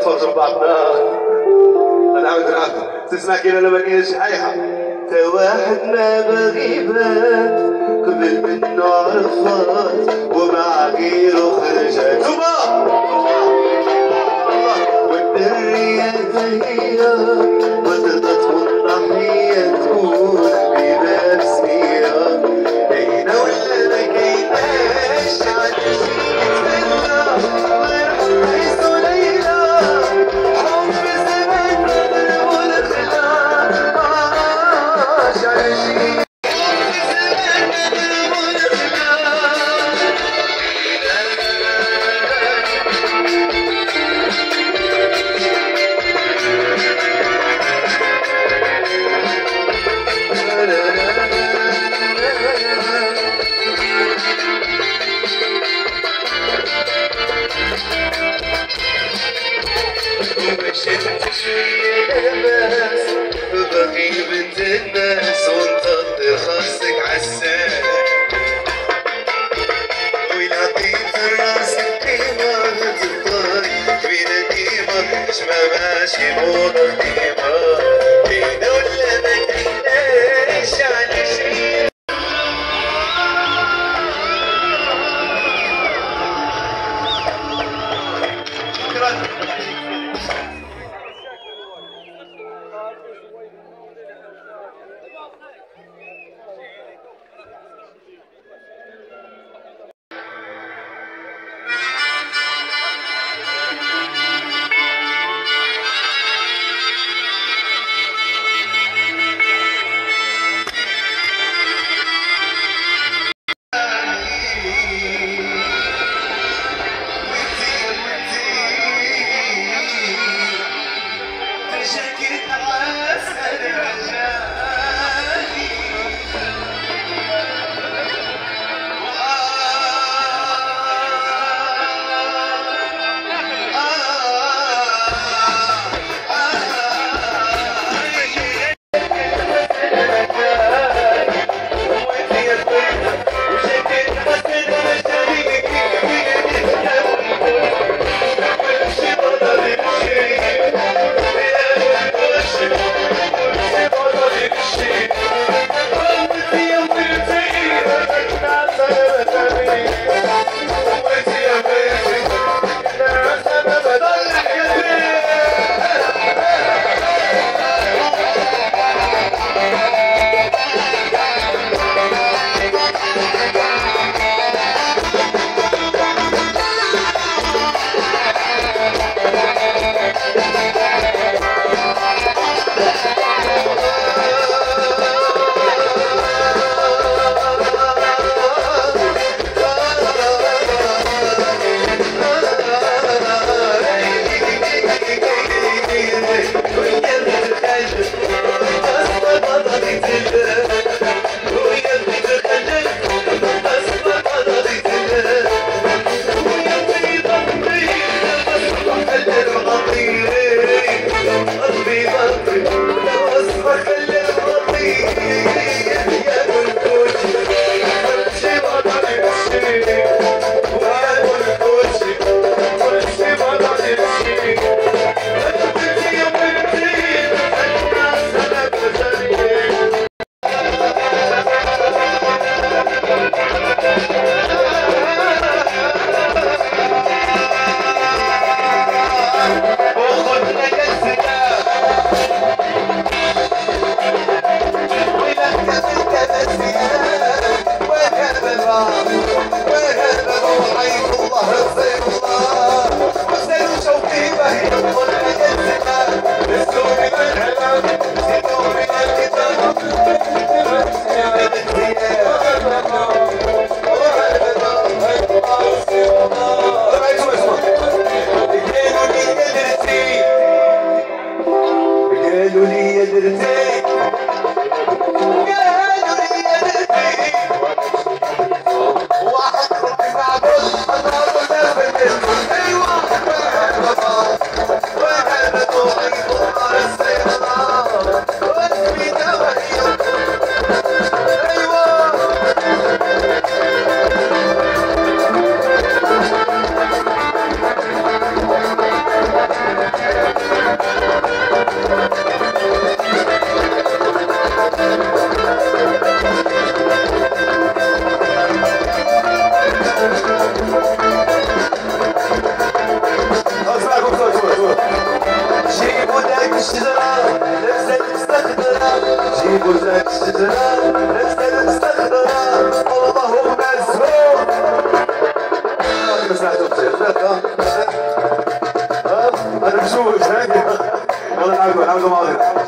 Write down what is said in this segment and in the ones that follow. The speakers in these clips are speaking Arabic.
نتفرجوا بعضنا أنا عاود نعاود تسمع كي أنا ما كاينش حيحه تا واحد ما بغيبات قبل منه عرفات ومع غيره خرجت توبا والدرية هي بدأت تكون ضحية تكون بسمية كاينة ولا ما كايناش عندي сегодня ты مزيان أنا مشوش هاني يلا نعاودو نعاودو مع بعضنا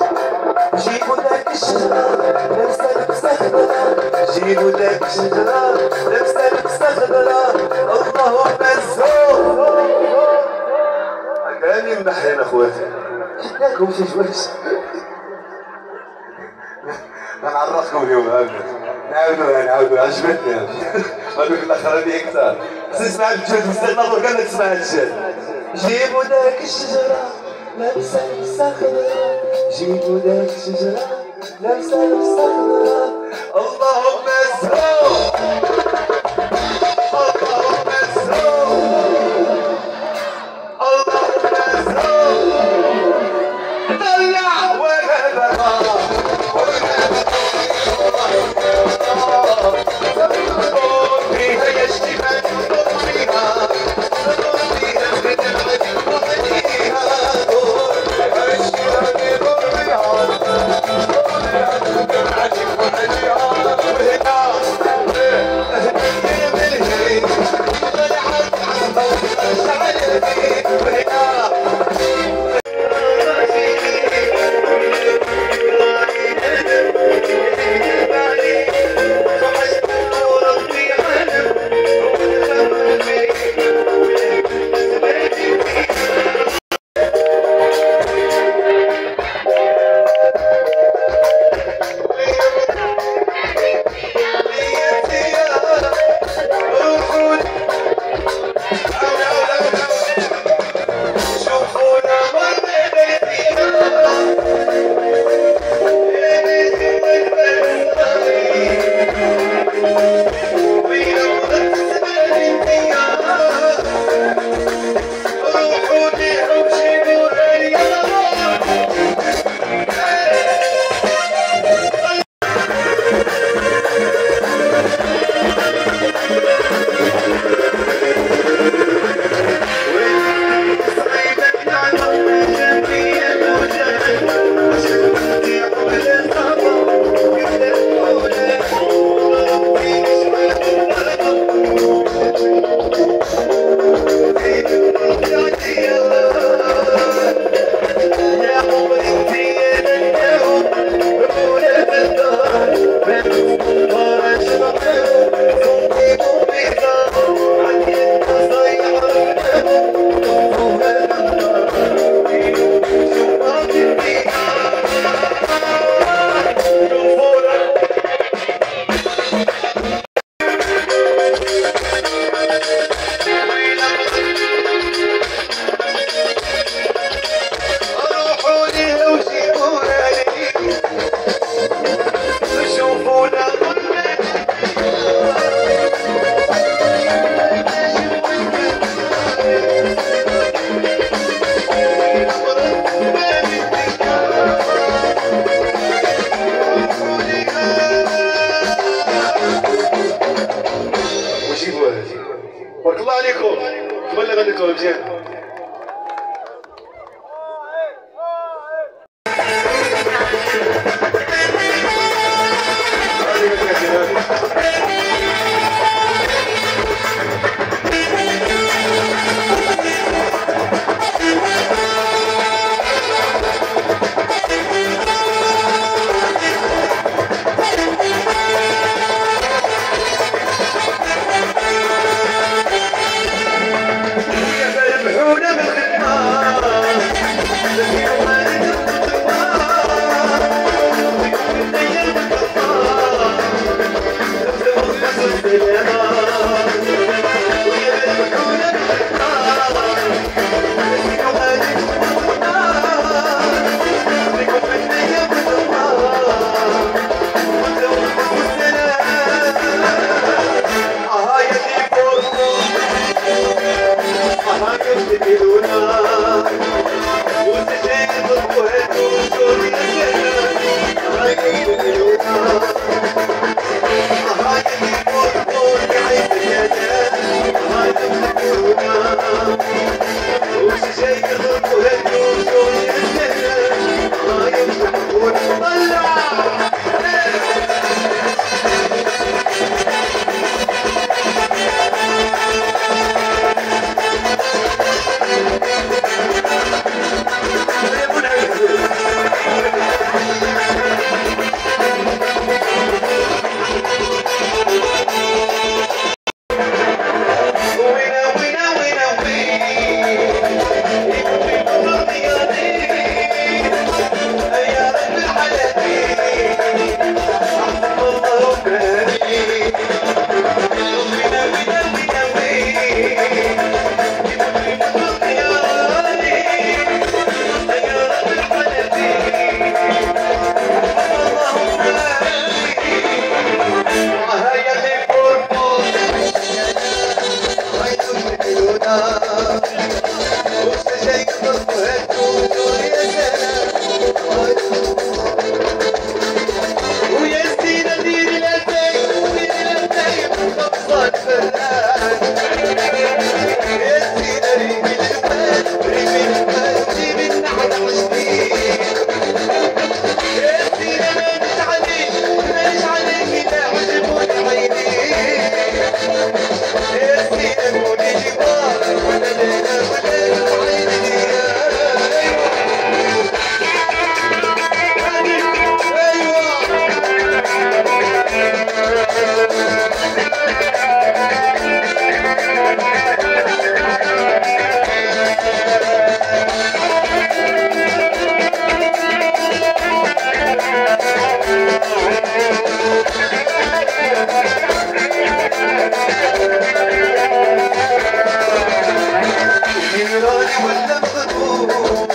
جيبوا داك الشجرة لابسة لبسة خضرا جيبوا داك الشجرة لابسة لبسة خضرا اللهم الزوق كاني منحين اخواتي حكاكم شي شويش نعرفكم اليوم نعاودوها نعاودوها عجبتني هذوك الاخراني أكثر تسمع الجد مستقبل كانك تسمع الجد جيبوا داك الشجره لابسه لبسه خضرا جيبوا داك الشجره لابسه لبسه خضرا اللهم الزهور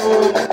Música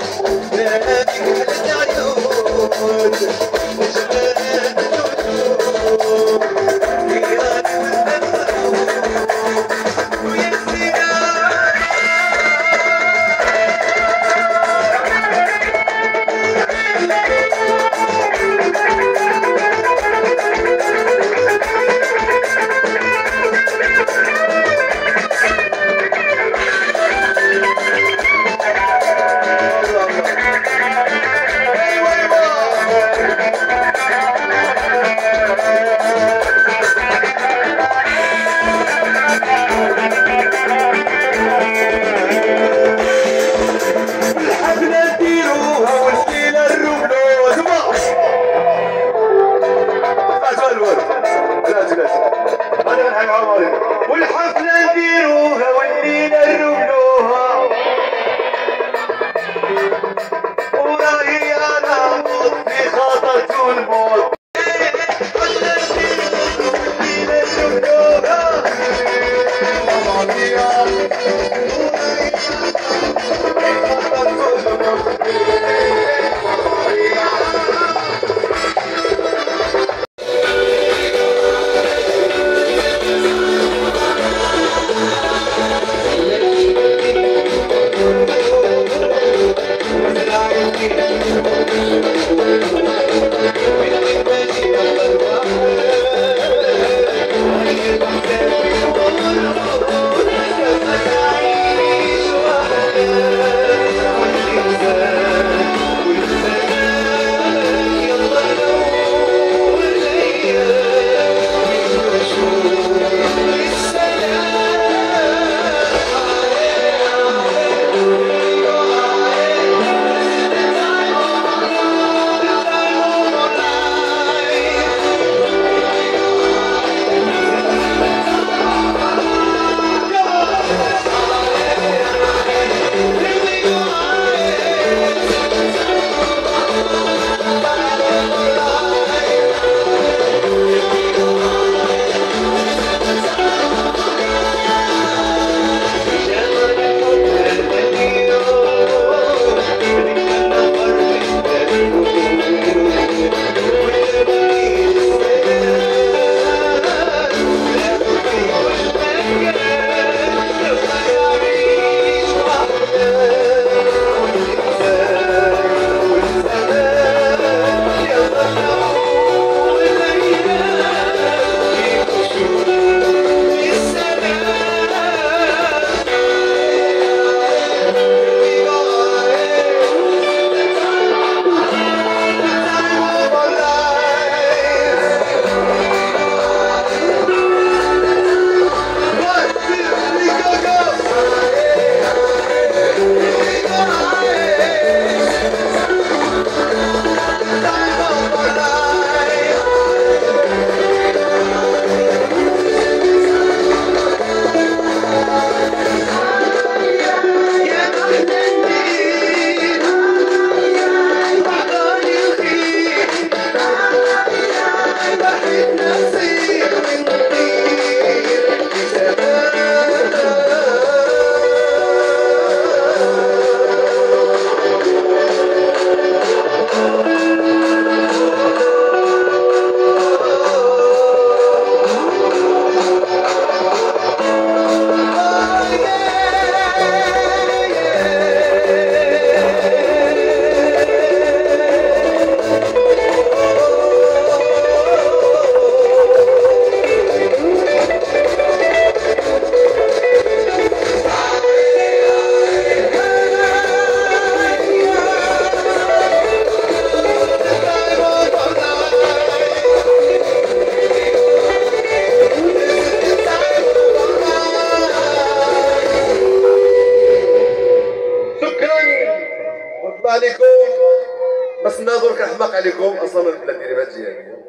عليكم أصلا البلاد ديالي ما تجي